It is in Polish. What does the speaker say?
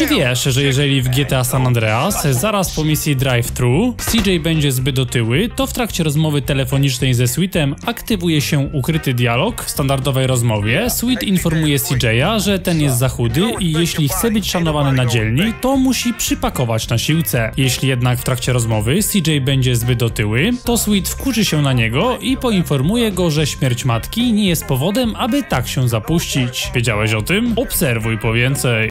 Czy wiesz, że jeżeli w GTA San Andreas zaraz po misji drive-thru CJ będzie zbyt otyły, to w trakcie rozmowy telefonicznej ze Sweetem aktywuje się ukryty dialog w standardowej rozmowie. Sweet informuje CJ'a, że ten jest za chudy i jeśli chce być szanowany na dzielni, to musi przypakować na siłce. Jeśli jednak w trakcie rozmowy CJ będzie zbyt otyły, to Sweet wkurzy się na niego i poinformuje go, że śmierć matki nie jest powodem, aby tak się zapuścić. Wiedziałeś o tym? Obserwuj po więcej.